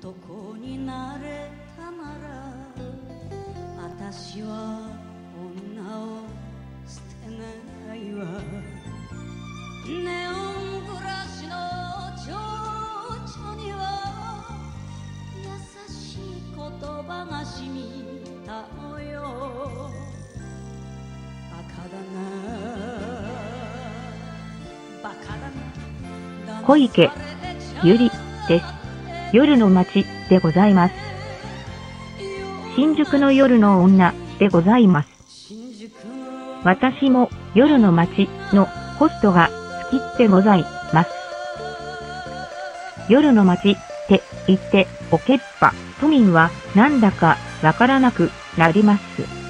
男になれたなら私は女を捨てないわ。ネオンブラシの蝶々には優しい言葉が染みたのよ。バカだな。バカだな小池ゆりです。夜の街でございます。新宿の夜の女でございます。私も夜の街のホストが好きでございます。夜の街って言っておけば都民はなんだかわからなくなります。